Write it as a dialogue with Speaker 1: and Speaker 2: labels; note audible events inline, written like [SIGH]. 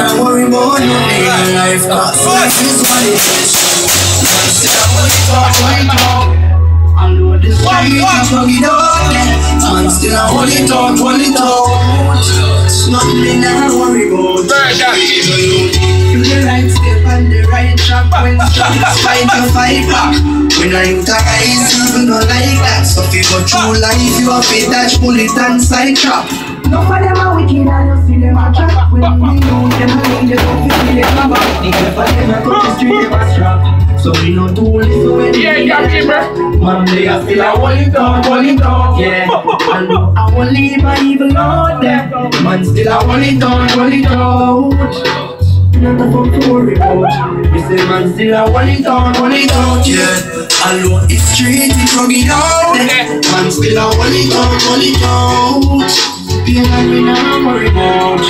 Speaker 1: not worry about nothing in life Cause life is what it is. Man still a hold it up, hold it up I know the street is drug it up Man still a hold it out, hold it out Nothing me not worry about. Do the right step on the right track [LAUGHS] When struggles fight you fight back. When I utilize you not like that. So if you go through life you have to dash bullet and side trap
Speaker 2: No for them a wicked and them a need them up see them a back Nigga for them a the street them a strap. So we no too listen when
Speaker 3: Yeah, yeah, Kimber.
Speaker 2: Man they a still a hold it down, hold it down Yeah. And I won't leave my evil out there Man still a hold it down, hold it down Nothing for to worry about. You say man still a hold it down, hold it down
Speaker 1: Yeah, alone it's straight, it's it out. Man still a hold it out, hold it out. Pain and me not worry about